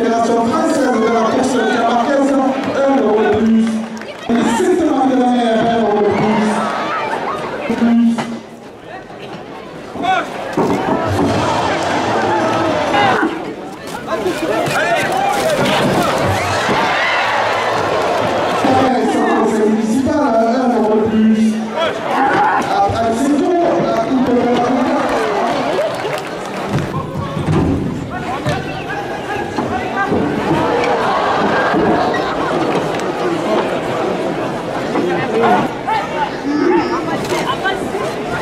Président de la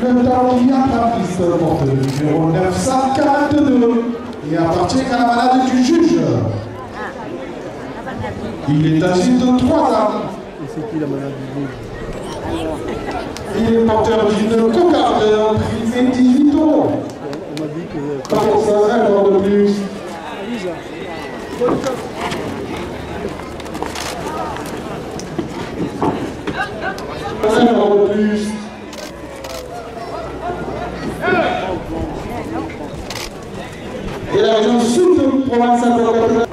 Le temps qui vient en piste porte le numéro 942 et appartient à la malade du juge. Il est âgé de 3 ans. Et c'est qui la malade du juge Il est porteur d'une cocarde privée 18 euros. On m'a dit que. Pas pour ça, un euro de plus. Un euro de plus. Et la région sud de Provence-Alpes-Côte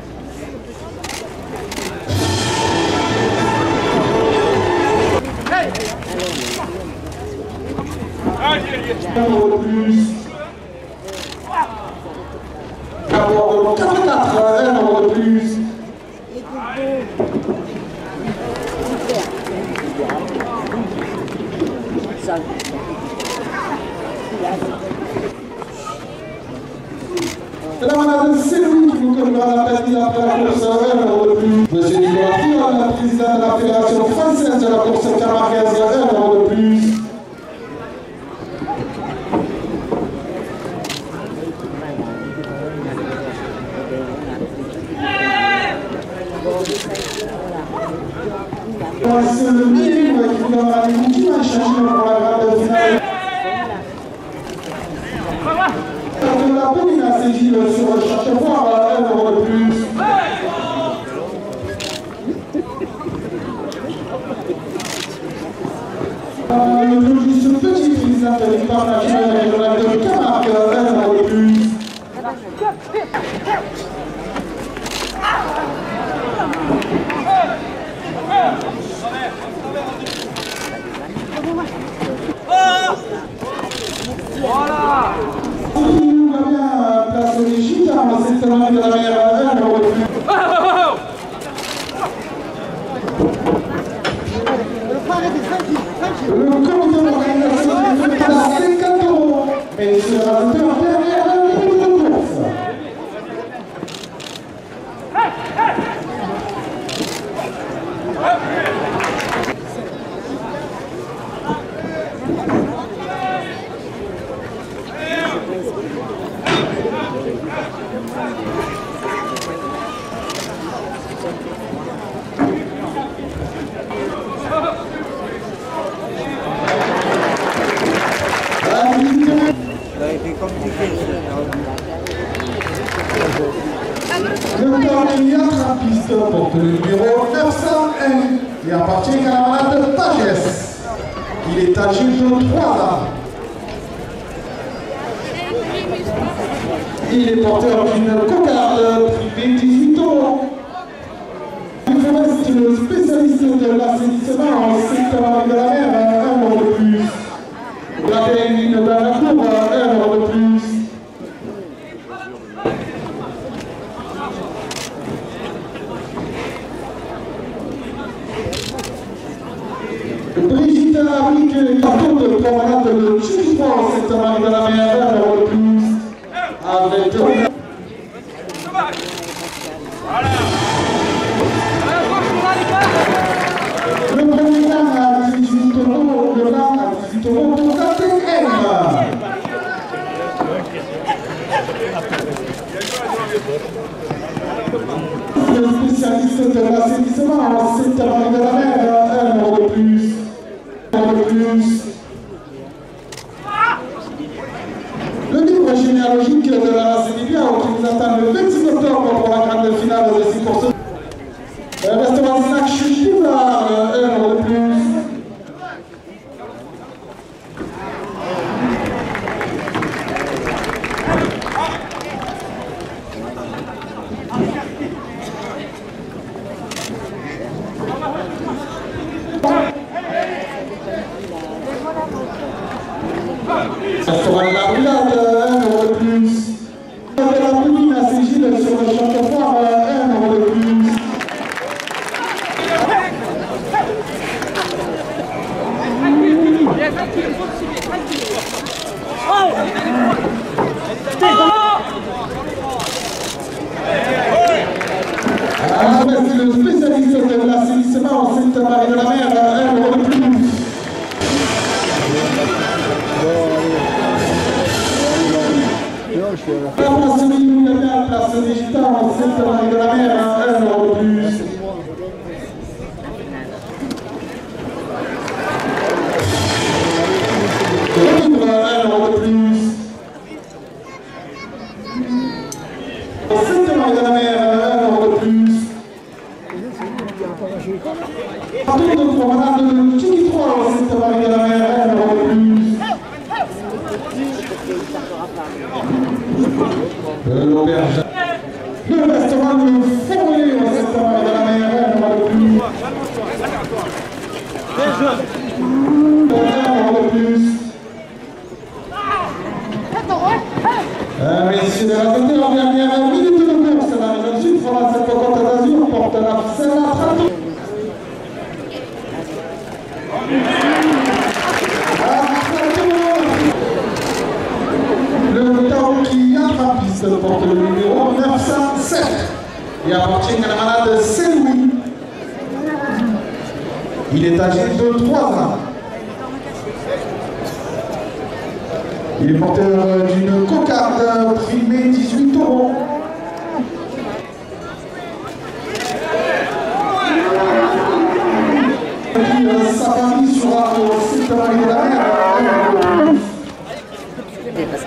D'abord, 44, un euro de plus. C'est la madame Sylvie qui vous la euro de la Fédération française de la course camarguaise, un euro de plus. C'est le minimum qui vous donnera rendez-vous dimanche pour la grande finale. De la commune à saisi sur Châteauvoir, un euro de plus. Euh, Le logis petit président du parc naturel régional de Camargue, un euro de plus. Si nous va bien placer les gitans, c'est un de la mer, un euro de plus. Le comité d'organisation est à 50 euros. Et c'est rajouté en dernière minute de course. La visite Ça a été compliqué. Le dernier en piste porte le numéro 901 et appartient à la Pagès. Il est âgé de 3 ans. Il est porteur d'une cocarde privée 18 euros. Il reste le spécialiste de l'assainissement en secteur de la mer, un euro de plus. La pénigne dans la cour, commandante de de la mer, la reprise avec Le premier à 18 euros, le à 18 euros pour Le spécialiste de l'assainissement, de la mer, un euro de plus. Un euro de plus. Le livre généalogique de la race Sénégal qui nous attend le 26 octobre pour la grande finale de 6 Restaurant Snack Chuchib,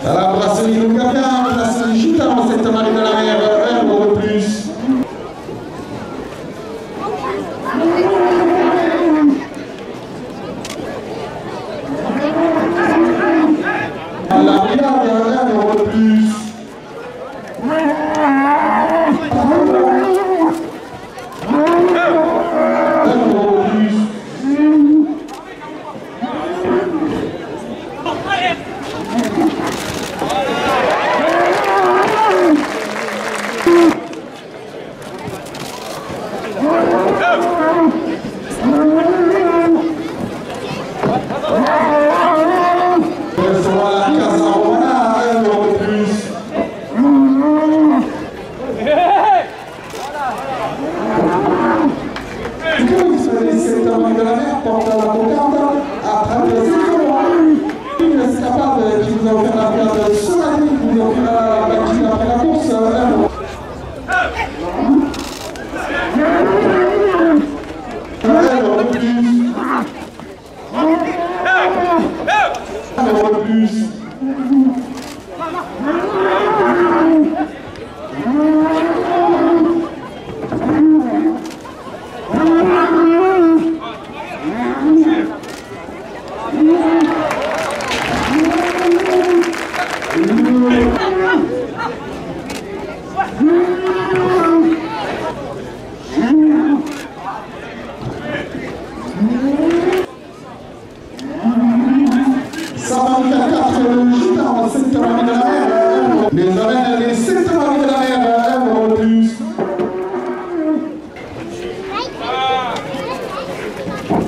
alla prossima di Luca Piano alla prossima di Città ma sento Mario della Merda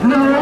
No.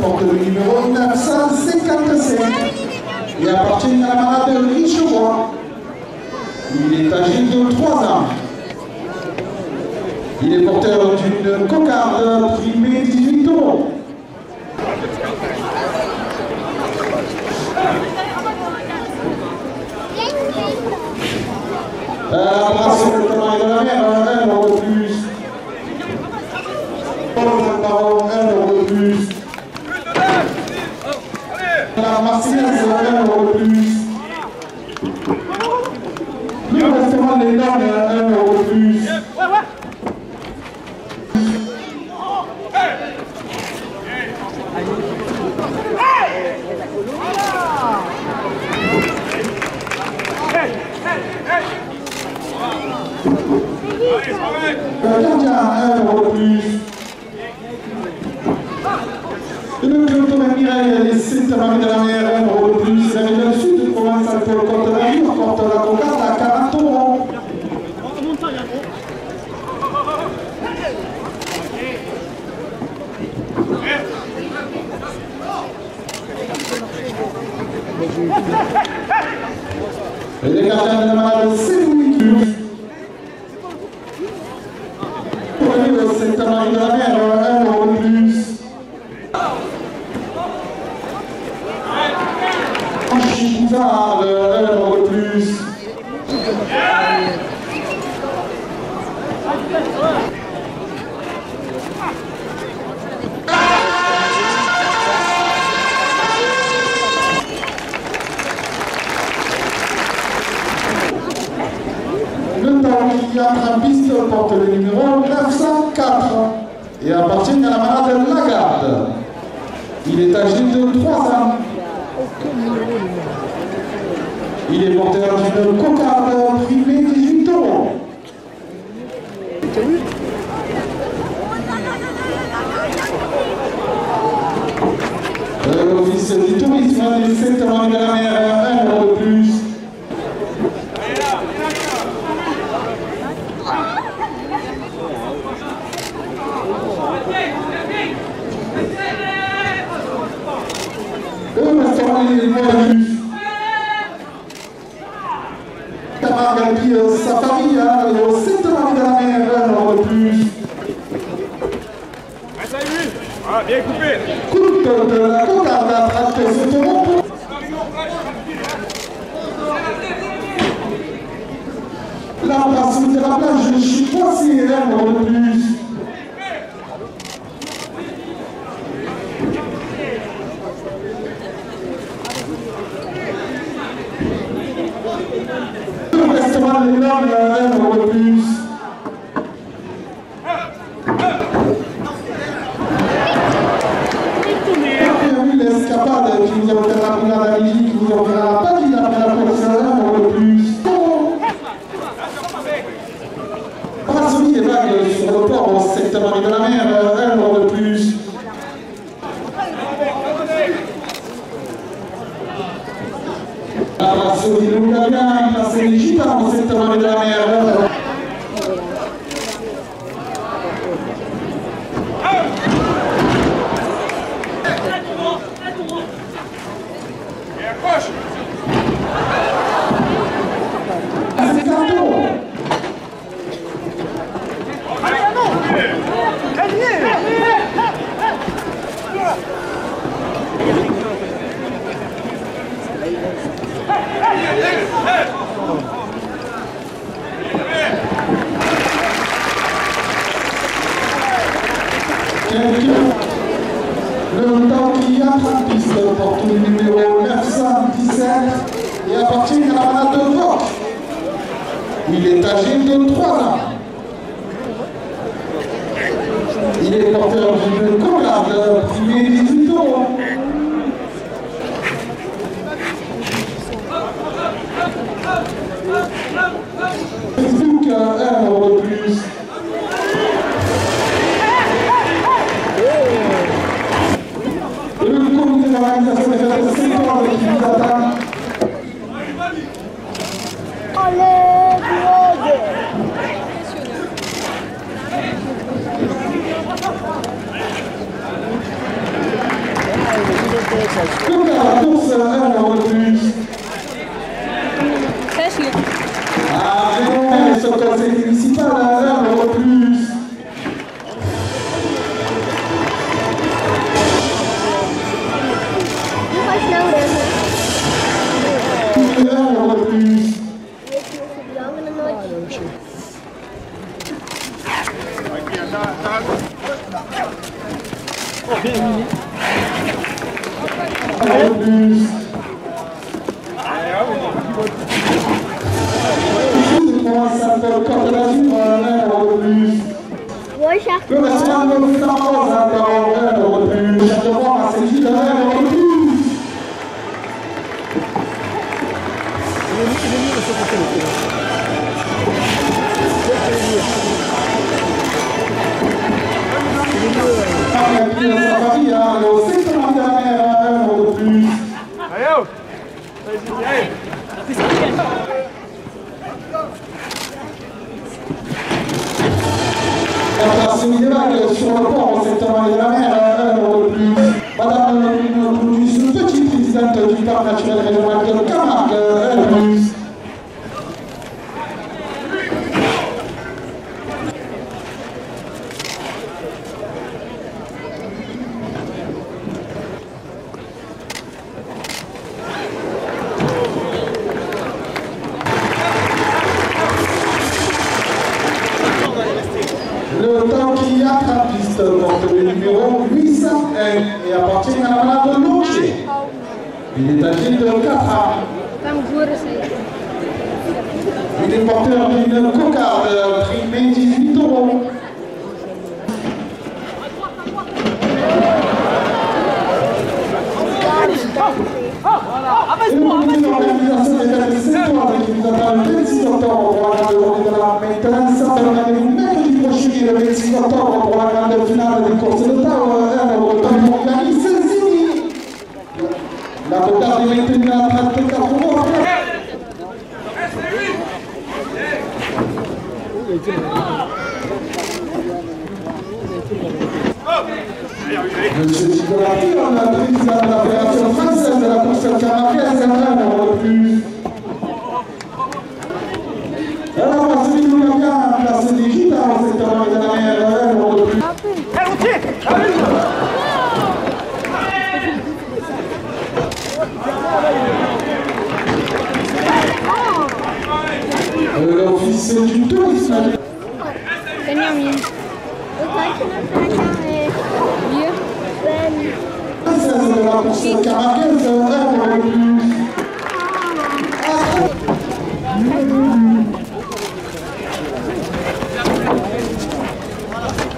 porte le numéro 955 et appartient à la malade Richebois. Il est âgé de 3 ans. Il est porteur d'une cocarde primée 18 euros. Euh, la brasse de la mer, hein, hein, 16 à 1 reprise. L'Université des Dames à 1 reprise. Katja à 1 reprise. Et le Mireille, les 7 à porte le numéro 904 et appartient à la malade Lagarde. Il est âgé de 3 ans. Il est porteur d'une cocarde privée 18 euros. Euh, L'Office du tourisme des 7 de la mer, fois, les larmes de la reine 2023. Ça s'appelle, Côte d'Azur, un euro de plus. Vou já. Le restaurant de Flandre, un euro de plus. J'ai de voir à Saint-Gilles, un euro de plus. Il est mieux, il est mieux de ce côté, le coup. Ah, et puis, sa famille, hein, le secteur de la mer, un euro de plus. Allez, oh. Vas-y, allez. Attraverso i divari sur le pont au secteur de la mer, un euro de plus. Madame une production petite présidente du parc naturel régional de Camargue, un euro de plus. Le temps qui attrapiste porte le numéro 801 et appartient à la malade Locher. Il est âgé de 4 ans. Vamos duro isso aí. Il est porteur d'une cocarde, primée 18 euros. Et le comité d'organisation des fêtes de Saint-Ouen qui vous attend le 26 octobre pour la grande journée de la maintenance. Rendez-vous mercredi prochain, le 26 octobre, pour la grande finale des courses de Tower. Un euro de temps organise Zini. La cocarde est à 34 euros. Monsieur la président de la Fédération française de la course canadienne, euro de plus. Alors, on va se dire bien, des secteur de la mer, euro Euh, L'office du tourisme Benjamin.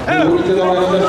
Eu tô